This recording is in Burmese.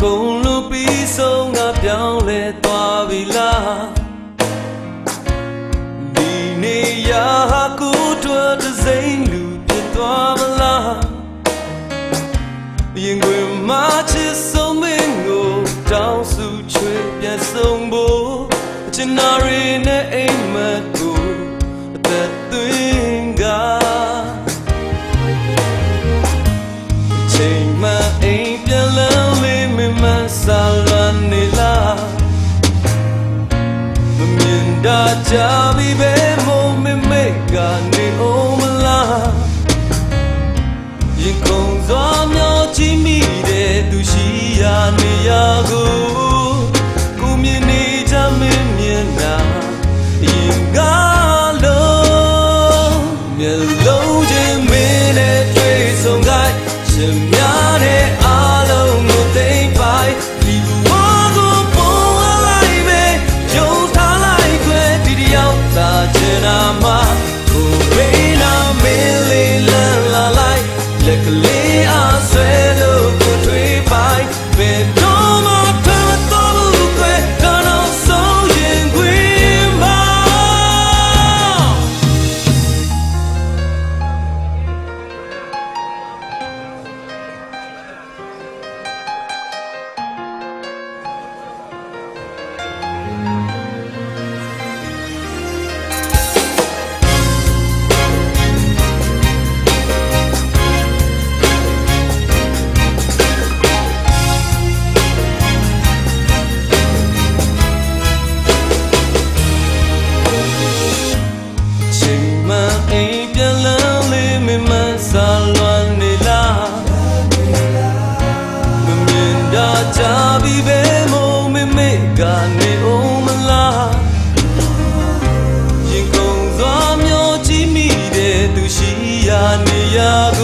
ကုန်လို့ပြီးဆုံးကပြောင်းလဲသွားပြီလားဒီနေရာကူထွက်တဲ့စိမ်လူပြသွားမလားရင်ခွင်မှာချစ်ဆုံးမင်းကိုတောင်းစုချွေပြန်ဆုံးဖို့ကျွန်တော်ရင်းနဲ့အိမ်မက် ဒါကြပြီပဲမုံမမေကန ကနေအောင်မလားရင်ကုန်သွားမျိုးကြည့်မိတဲ့သူရှိရနေရကို